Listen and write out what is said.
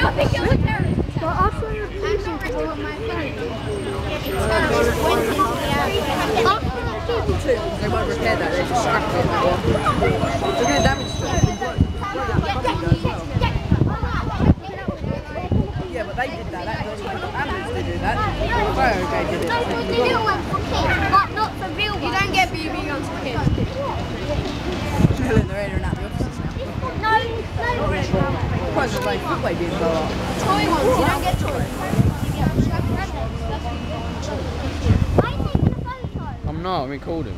don't think it a terrorist of my friends. They did that. That doesn't. Ambulance did do that. Fire brigade did it. No. Quite a like blown up. Toy ones, you don't get are? I'm not, I'm recording.